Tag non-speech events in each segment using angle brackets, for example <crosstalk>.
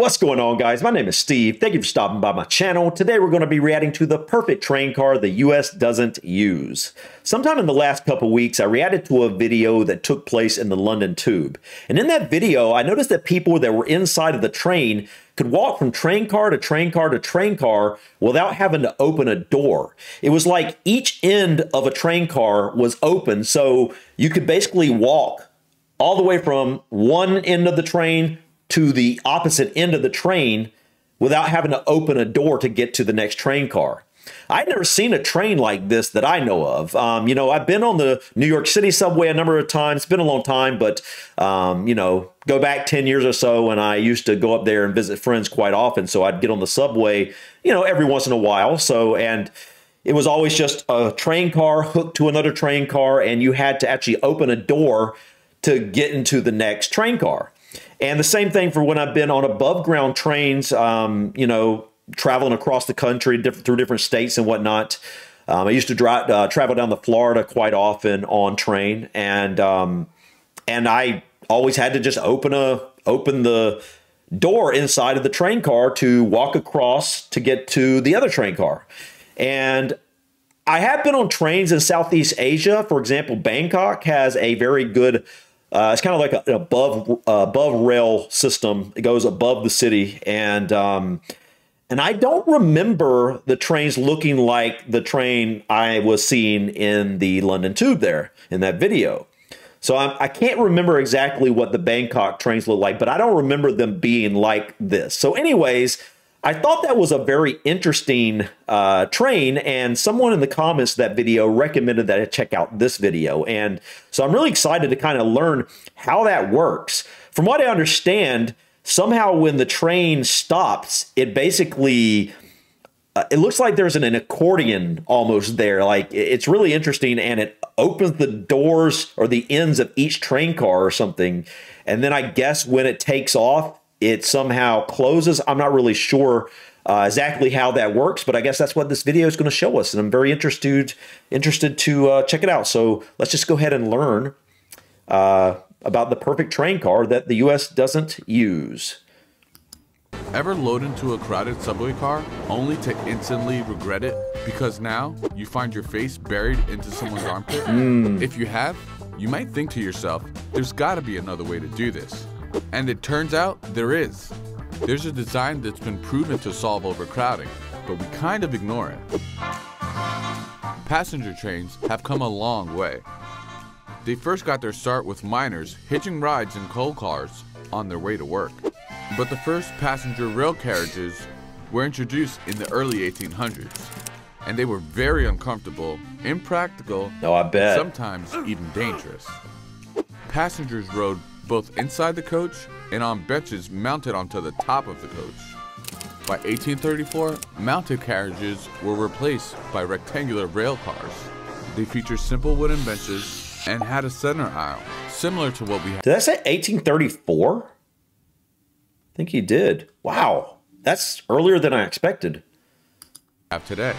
What's going on guys? My name is Steve. Thank you for stopping by my channel. Today we're going to be reacting to the perfect train car the US doesn't use. Sometime in the last couple weeks I reacted to a video that took place in the London Tube. And in that video I noticed that people that were inside of the train could walk from train car to train car to train car without having to open a door. It was like each end of a train car was open so you could basically walk all the way from one end of the train to the opposite end of the train without having to open a door to get to the next train car. I'd never seen a train like this that I know of. Um, you know, I've been on the New York City subway a number of times. It's been a long time, but, um, you know, go back 10 years or so, and I used to go up there and visit friends quite often. So I'd get on the subway, you know, every once in a while. So, and it was always just a train car hooked to another train car, and you had to actually open a door to get into the next train car. And the same thing for when I've been on above ground trains, um, you know, traveling across the country through different states and whatnot. Um, I used to drive, uh, travel down to Florida quite often on train, and um, and I always had to just open a open the door inside of the train car to walk across to get to the other train car. And I have been on trains in Southeast Asia. For example, Bangkok has a very good uh, it's kind of like a, an above uh, above rail system. It goes above the city, and um, and I don't remember the trains looking like the train I was seeing in the London Tube there in that video. So I'm, I can not remember exactly what the Bangkok trains look like, but I don't remember them being like this. So, anyways, I thought that was a very interesting uh, train, and someone in the comments that video recommended that I check out this video. And so I'm really excited to kind of learn how that works. From what I understand, somehow when the train stops, it basically uh, it looks like there's an, an accordion almost there. Like it's really interesting, and it opens the doors or the ends of each train car or something. And then I guess when it takes off, it somehow closes. I'm not really sure uh, exactly how that works, but I guess that's what this video is going to show us, and I'm very interested interested to uh, check it out. So let's just go ahead and learn uh, about the perfect train car that the U.S. doesn't use. Ever load into a crowded subway car only to instantly regret it because now you find your face buried into someone's armpit? Mm. If you have, you might think to yourself, there's got to be another way to do this. And it turns out there is. There's a design that's been proven to solve overcrowding, but we kind of ignore it. Passenger trains have come a long way. They first got their start with miners hitching rides in coal cars on their way to work. But the first passenger rail carriages were introduced in the early 1800s, and they were very uncomfortable, impractical, no, I bet. sometimes even dangerous. Passengers rode both inside the coach and on benches mounted onto the top of the coach. By 1834, mounted carriages were replaced by rectangular rail cars. They featured simple wooden benches and had a center aisle, similar to what we have. Did I say 1834? I think he did. Wow, that's earlier than I expected. Have today.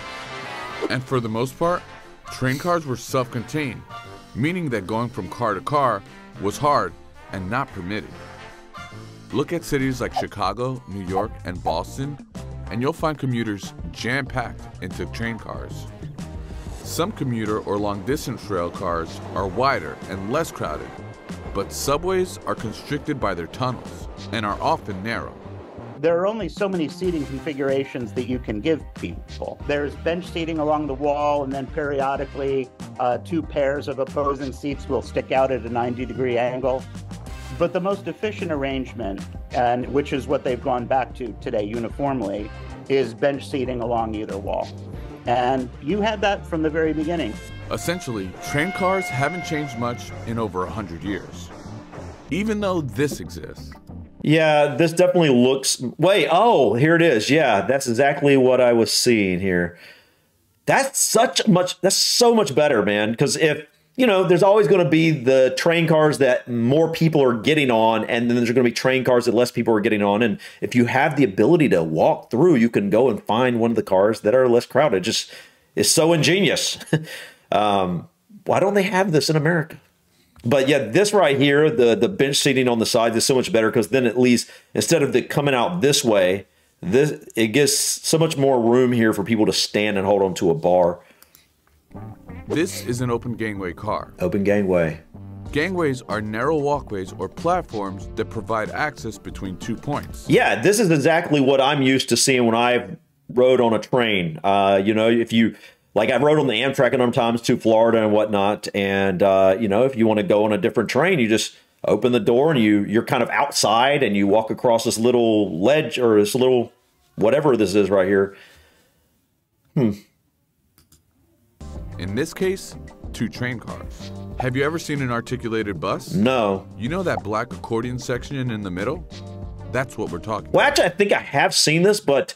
And for the most part, train cars were self-contained, meaning that going from car to car was hard and not permitted. Look at cities like Chicago, New York, and Boston, and you'll find commuters jam packed into train cars. Some commuter or long distance rail cars are wider and less crowded, but subways are constricted by their tunnels and are often narrow. There are only so many seating configurations that you can give people. There's bench seating along the wall, and then periodically, uh, two pairs of opposing seats will stick out at a 90 degree angle. But the most efficient arrangement, and which is what they've gone back to today uniformly, is bench seating along either wall. And you had that from the very beginning. Essentially, train cars haven't changed much in over 100 years, even though this exists. Yeah, this definitely looks. Wait, oh, here it is. Yeah, that's exactly what I was seeing here. That's such much. That's so much better, man. Because if you know, there's always going to be the train cars that more people are getting on, and then there's going to be train cars that less people are getting on. And if you have the ability to walk through, you can go and find one of the cars that are less crowded. Just is so ingenious. <laughs> um, why don't they have this in America? but yeah, this right here, the the bench seating on the sides is so much better because then at least instead of the coming out this way, this it gives so much more room here for people to stand and hold on to a bar. This is an open gangway car. Open gangway. Gangways are narrow walkways or platforms that provide access between two points. Yeah, this is exactly what I'm used to seeing when I rode on a train. Uh, you know, if you like, I rode on the Amtrak a number of times to Florida and whatnot, and uh, you know, if you want to go on a different train, you just open the door and you you're kind of outside and you walk across this little ledge or this little whatever this is right here. Hmm. In this case, two train cars. Have you ever seen an articulated bus? No. You know that black accordion section in the middle? That's what we're talking about. Well, actually, I think I have seen this, but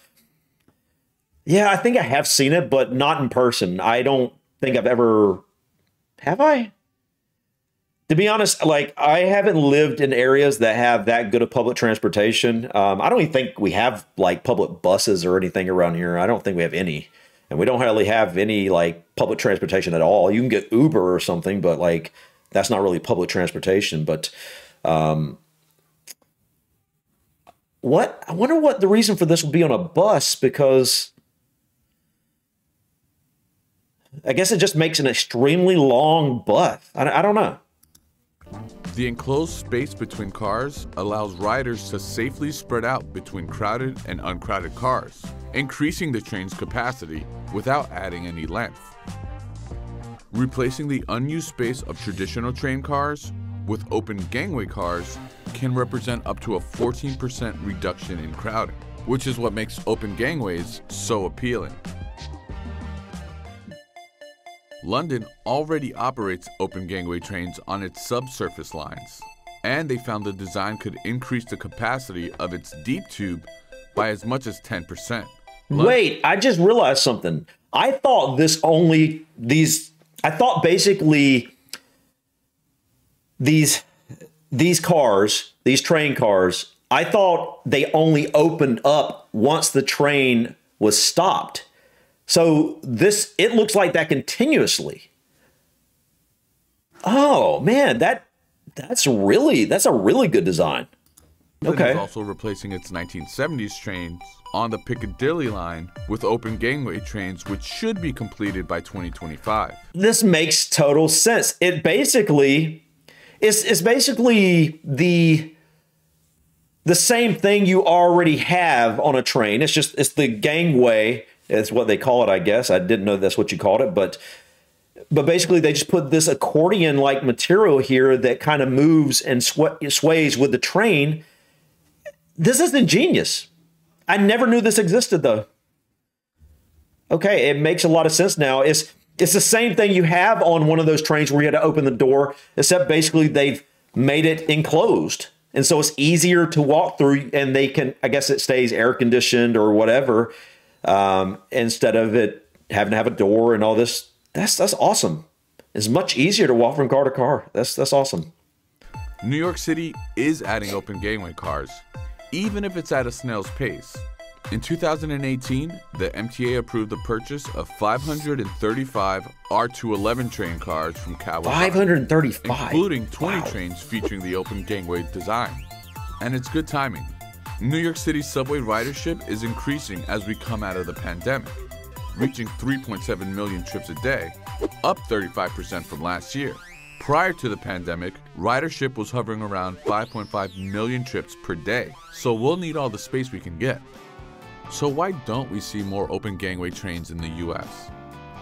yeah, I think I have seen it, but not in person. I don't think I've ever. Have I? To be honest, like I haven't lived in areas that have that good of public transportation. Um, I don't even think we have like public buses or anything around here. I don't think we have any, and we don't really have any like public transportation at all. You can get Uber or something, but like that's not really public transportation. But um, what I wonder what the reason for this would be on a bus because I guess it just makes an extremely long bus. I, I don't know. The enclosed space between cars allows riders to safely spread out between crowded and uncrowded cars, increasing the train's capacity without adding any length. Replacing the unused space of traditional train cars with open gangway cars can represent up to a 14% reduction in crowding, which is what makes open gangways so appealing. London already operates open gangway trains on its subsurface lines, and they found the design could increase the capacity of its deep tube by as much as 10%. Lon- Wait, I just realized something. I thought this only these I thought basically these these cars, these train cars, I thought they only opened up once the train was stopped. So this it looks like that continuously. Oh, man, that that's really that's a really good design. Okay. is also replacing its 1970s trains on the Piccadilly line with open gangway trains, which should be completed by 2025. this makes total sense. It basically it's it's basically the the same thing you already have on a train. It's just it's the gangway. Is what they call it, I guess. I didn't know that's what you called it, but but basically they just put this accordion like material here that kind of moves and sw- sways with the train. This is ingenious. I never knew this existed though. Okay, it makes a lot of sense now. It's it's the same thing you have on one of those trains where you had to open the door, except basically they've made it enclosed. And so it's easier to walk through and they can I guess it stays air conditioned or whatever. Um, instead of it having to have a door and all this. That's that's awesome. It's much easier to walk from car to car. That's that's awesome. New York City is adding open gangway cars, even if it's at a snail's pace. In 2018, the MTA approved the purchase of 535 R211 train cars from Kawasaki, 535. including 20 Wow. trains featuring the open gangway design. And it's good timing. New York City subway ridership is increasing as we come out of the pandemic, reaching 3.7 million trips a day, up 35% from last year. Prior to the pandemic, ridership was hovering around 5.5 million trips per day, so we'll need all the space we can get. So why don't we see more open gangway trains in the US?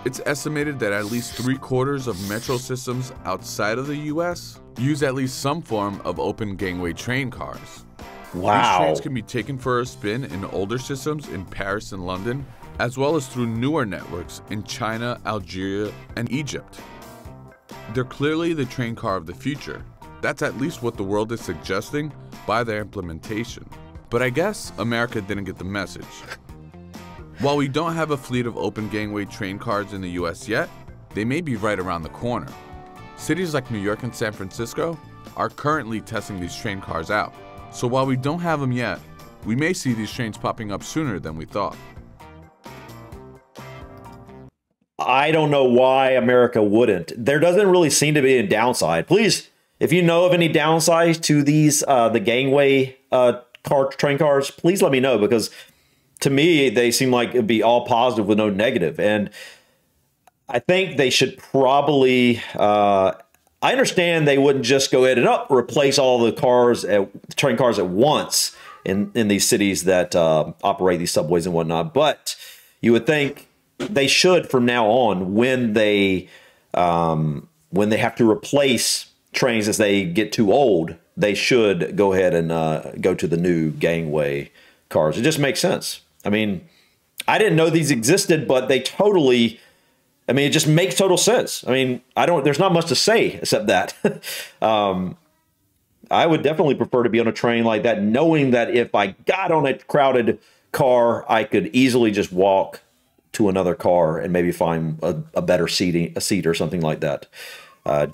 It's estimated that at least three quarters of metro systems outside of the US use at least some form of open gangway train cars. These trains can be taken for a spin in older systems in Paris and London, as well as through newer networks in China, Algeria, and Egypt. They're clearly the train car of the future. That's at least what the world is suggesting by their implementation. But I guess America didn't get the message. While we don't have a fleet of open gangway train cars in the US yet, they may be right around the corner. Cities like New York and San Francisco are currently testing these train cars out. So while we don't have them yet, we may see these trains popping up sooner than we thought. I don't know why America wouldn't. There doesn't really seem to be a downside. Please, If you know of any downsides to these uh, the gangway uh, car train cars, please let me know because to me they seem like it'd be all positive with no negative. And I think they should probably. Uh, I understand they wouldn't just go ahead and up replace all the cars at train cars at once in in these cities that uh, operate these subways and whatnot, but you would think they should from now on when they um, when they have to replace trains as they get too old, they should go ahead and uh, go to the new gangway cars. It just makes sense. I mean, I didn't know these existed, but they totally. I mean, it just makes total sense. I mean, I don't. There's not much to say except that. <laughs> um, I would definitely prefer to be on a train like that, knowing that if I got on a crowded car, I could easily just walk to another car and maybe find a, a better seating a seat or something like that. Uh,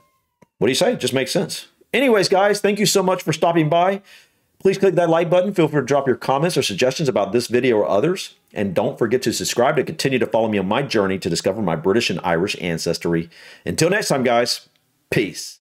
what do you say? Just makes sense. Anyways, guys, thank you so much for stopping by. Please click that like button. Feel free to drop your comments or suggestions about this video or others. And don't forget to subscribe to continue to follow me on my journey to discover my British and Irish ancestry. Until next time, guys, peace.